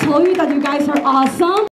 tell you that you guys are awesome.